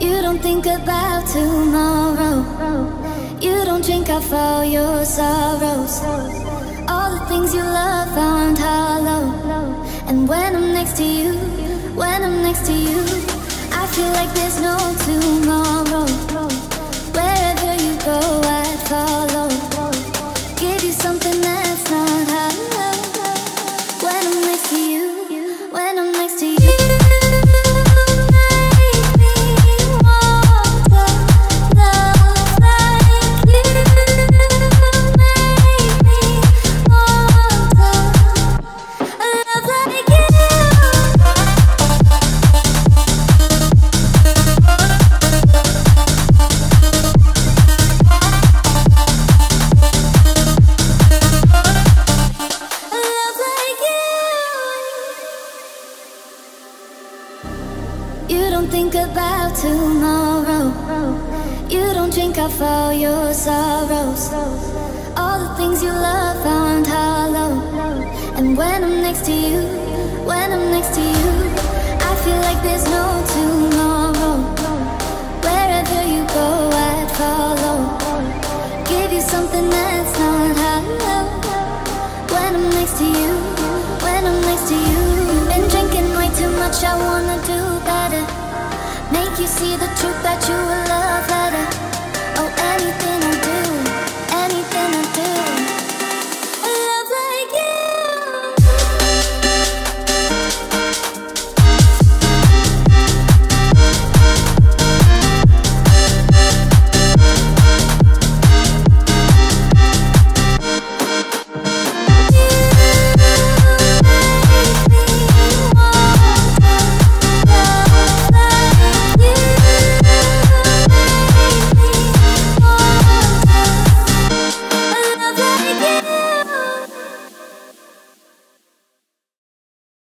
You don't think about tomorrow. You don't drink off all your sorrows. All the things you love aren't hollow. And when I'm next to you, when I'm next to you, I feel like there's no you. Don't think about tomorrow. You don't drink off all your sorrows. All the things you love aren't hollow. And when I'm next to you, when I'm next to you, I feel like there's no tomorrow. Wherever you go, I'd follow. Give you something that's not you see the truth that you